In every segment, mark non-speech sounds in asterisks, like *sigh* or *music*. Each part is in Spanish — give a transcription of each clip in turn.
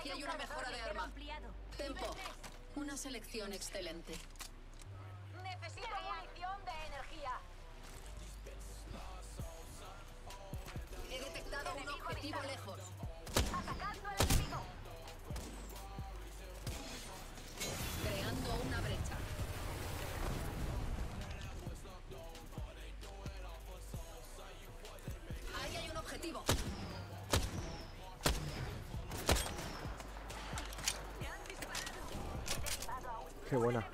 Aquí hay una mejora de arma. Tempo. Una selección excelente. Necesito munición de energía. He detectado un objetivo lejos. Qué buena.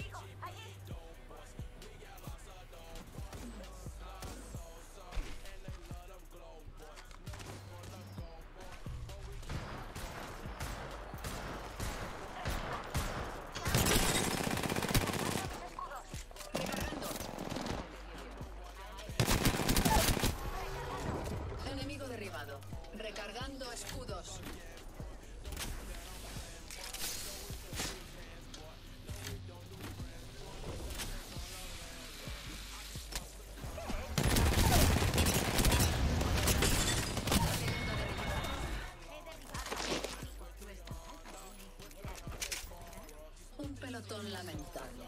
Pelotón lamentable.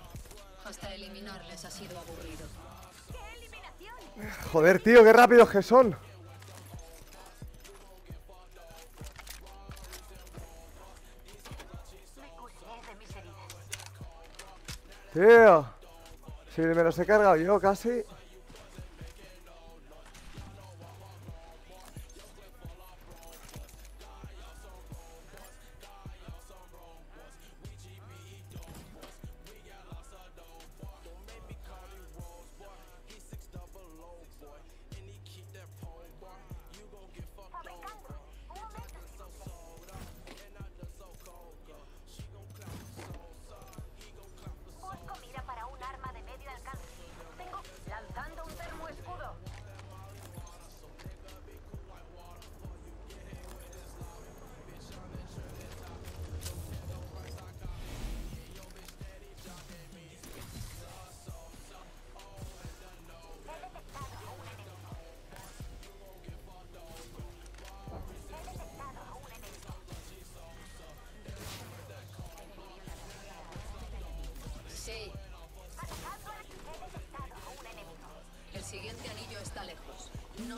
Hasta eliminarles ha sido aburrido. ¡Qué eliminación! Joder, tío, qué rápidos que son. Tío. Si me los he cargado yo casi.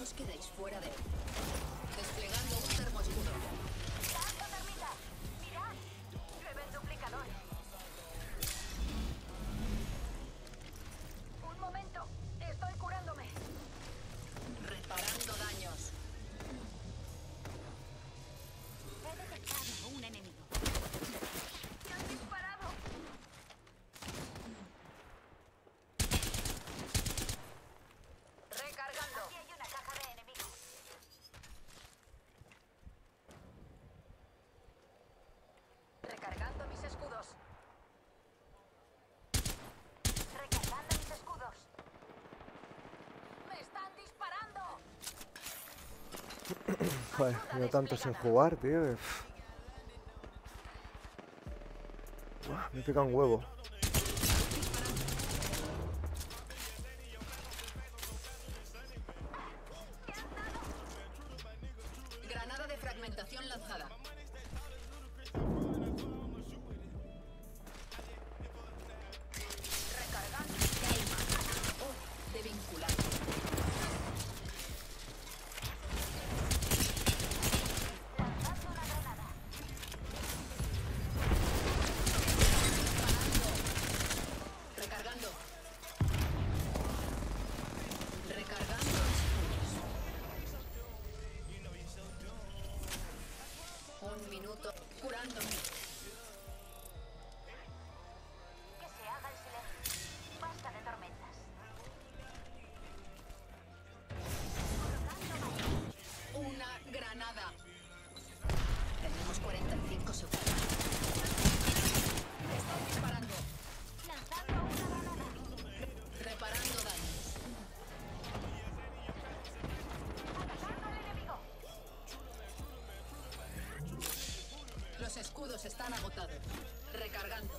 No os quedéis fuera de Joder, yo tanto sin jugar, tío. Buah, me pica un huevo. の音、curándome. están agotados. Recargando.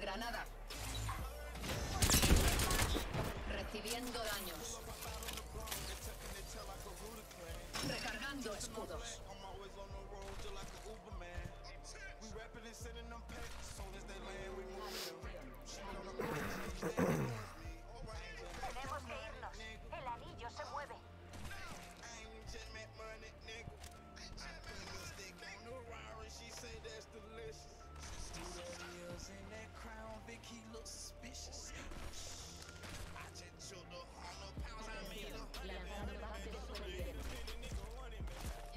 Granada. Recibiendo daños. Recargando escudos. Tenemos que irnos. El anillo se mueve.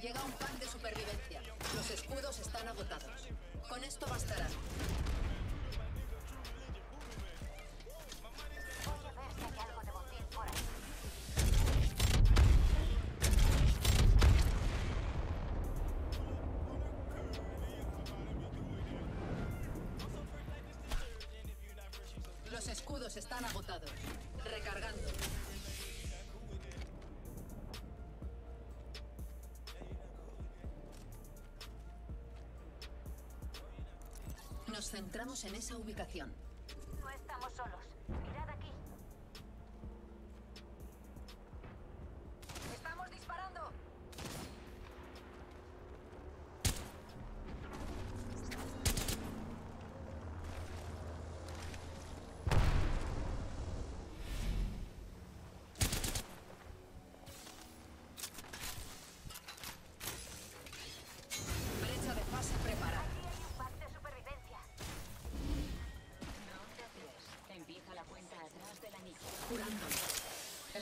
Llega un pack de supervivencia. Los escudos están agotados. Con esto bastará. Están agotados. Recargando. Nos centramos en esa ubicación.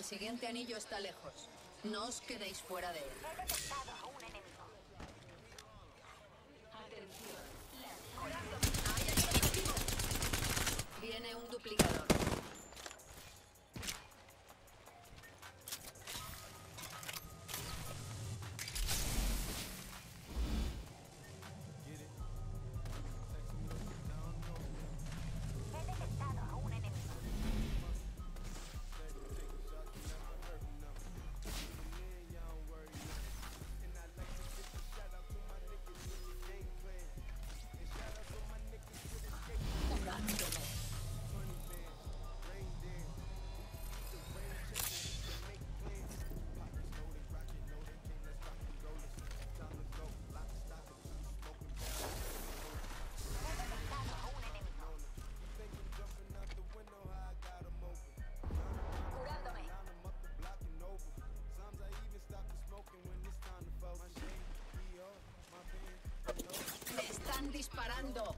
Siguiente anillo está lejos. No os quedéis fuera de él. He detectado a un enemigo. Atención. Viene un duplicador. Disparando!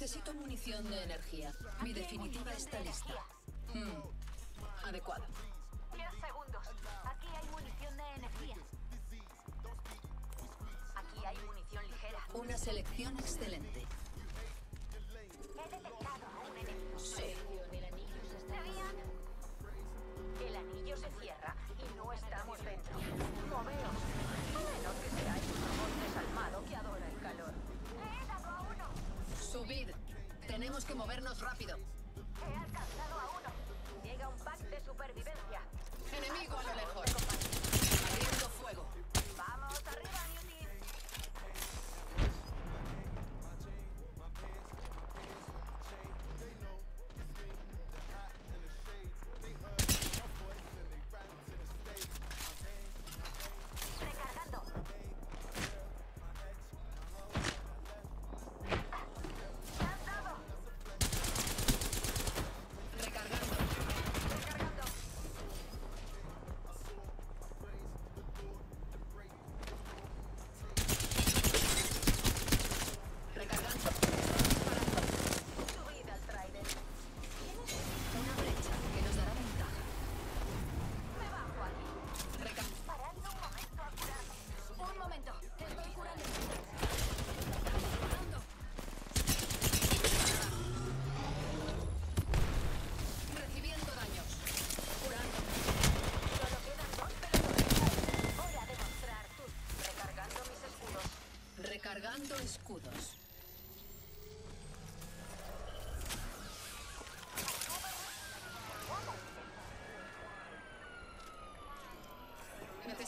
Necesito munición de energía. Mi definitiva está lista. Mm, Adecuado. 10 segundos. Aquí hay munición de energía. Aquí hay munición ligera. Una selección excelente. He detectado a un enemigo. Sí. El anillo se está... ¿Serían? El anillo se cierra Subid. Tenemos que movernos rápido. He alcanzado a uno. Llega un pack de supervivencia.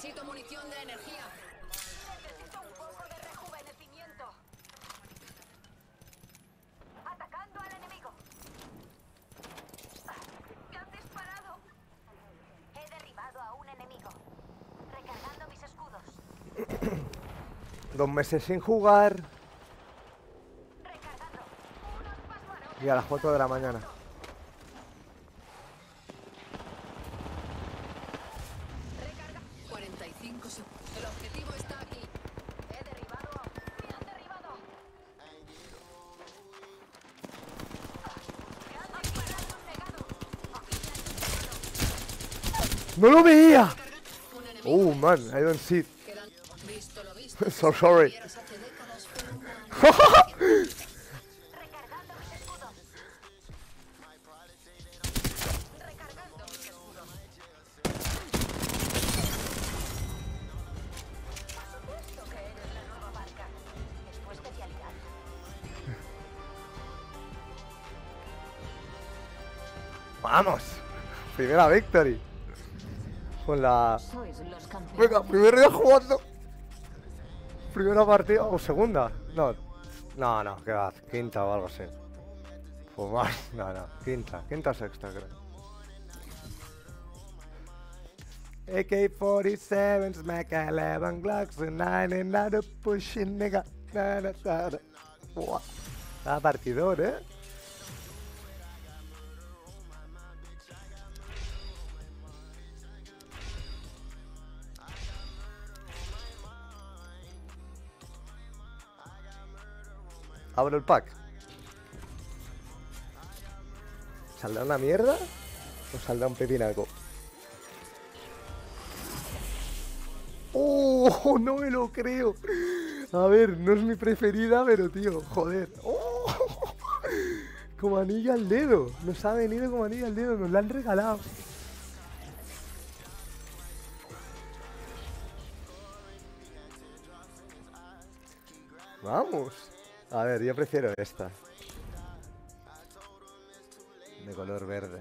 Necesito munición de energía. Necesito un poco de rejuvenecimiento. Atacando al enemigo. ¡Me han disparado! He derribado a un enemigo. Recargando mis escudos. *coughs* Dos meses sin jugar. Recargando. Y a las 4 de la mañana. Man, I don't see it. *laughs* So sorry. *laughs* ¡Vamos! Primera victory. Con la... Venga, primer día jugando. Primera partida o segunda. No, no, no, que va, quinta o algo así. Pues más, no, no, quinta, quinta o sexta creo. AK-47s, Mac 11 Glocks, and 9 and pushing nigga. Na, na, na. Buah. Está partidor, eh. Abro el pack. ¿Saldrá una mierda? ¿O saldrá un pepinaco? ¡Oh! No me lo creo. A ver, no es mi preferida, pero tío, joder. ¡Oh! Como anillo al dedo. Nos ha venido como anillo al dedo. Nos la han regalado. Vamos. A ver, yo prefiero esta. De color verde.